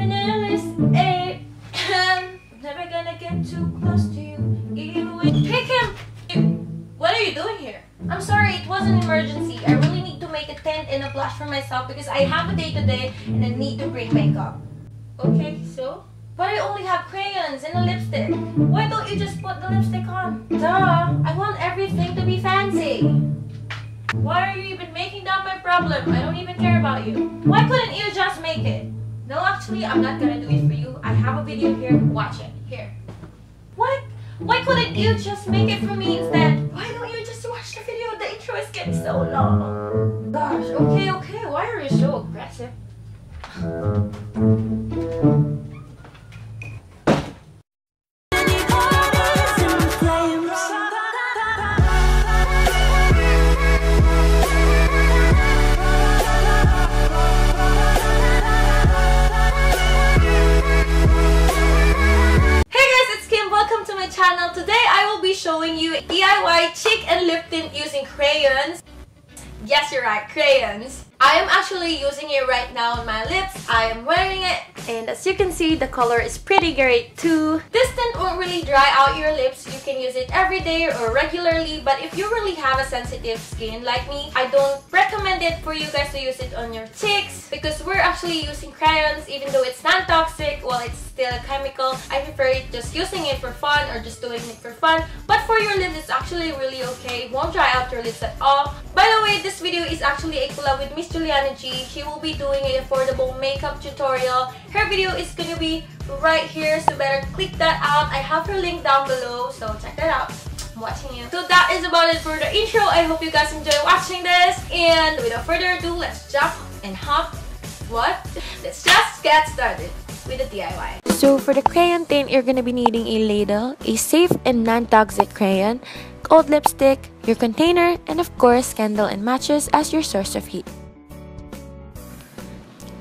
in a I'm never gonna get too close to you. Even when pick him. What are you doing here? I'm sorry, it was an emergency. I really need to make a tint and a blush for myself because I have a day today and I need to bring makeup. Okay, so? But I only have crayons and a lipstick. Why don't you just put the lipstick on? Duh, I want everything to be fancy. Why are you even making that my problem? I don't even care about you. Why couldn't you just make it? Actually, I'm not gonna do it for you. I have a video here. Watch it. Here. What? Why couldn't you just make it for me instead? Why don't you just watch the video? The intro is getting so long. Gosh, okay, okay. Why are you so aggressive? Showing you DIY cheek and lip tint using crayons. Yes, you're right, crayons. I am actually using it right now on my lips. I am wearing it and as you can see, the color is pretty great too. This tint won't really dry out your lips. You can use it every day or regularly but if you really have a sensitive skin like me, I don't recommend it for you guys to use it on your cheeks because we're actually using crayons even though it's non-toxic, well it's still a chemical. I prefer just using it for fun or just doing it for fun. But for your lips, it's actually really okay. It won't dry out your lips at all. By the way, this video is actually a collab with Miss Juliana G. She will be doing an affordable makeup tutorial. Her video is gonna be right here, so better click that out. I have her link down below, so check that out. I'm watching you. So that is about it for the intro. I hope you guys enjoy watching this. And without further ado, let's jump and hop. What? Let's just get started with DIY. So for the crayon tint, you're gonna be needing a ladle, a safe and non-toxic crayon, old lipstick, your container, and of course candle and matches as your source of heat.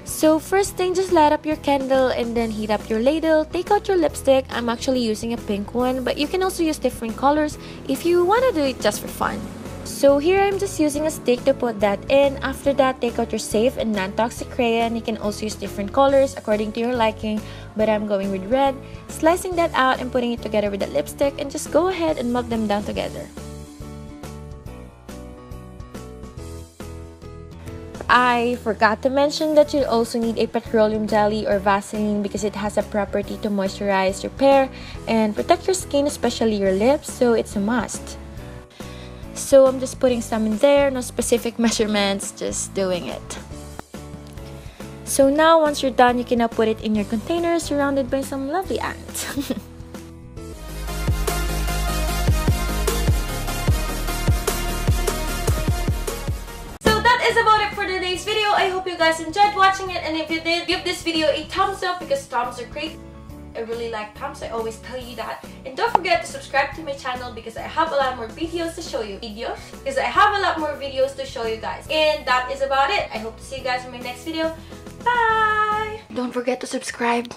So first thing, just light up your candle and then heat up your ladle. Take out your lipstick. I'm actually using a pink one, but you can also use different colors if you want to do it just for fun. So here I'm just using a stick to put that in. After that, take out your safe and non-toxic crayon. You can also use different colors according to your liking, but I'm going with red. Slicing that out and putting it together with the lipstick and just go ahead and melt them down together. I forgot to mention that you also need a petroleum jelly or Vaseline because it has a property to moisturize, repair, and protect your skin, especially your lips, so it's a must. So I'm just putting some in there, no specific measurements, just doing it. So now once you're done, you can now put it in your container surrounded by some lovely ants. So that is about it for today's video. I hope you guys enjoyed watching it and if you did, give this video a thumbs up because thumbs are great. I really like thumbs, I always tell you that. And don't forget to subscribe to my channel because I have a lot more videos to show you. Videos? Because I have a lot more videos to show you guys. And that is about it. I hope to see you guys in my next video. Bye! Don't forget to subscribe.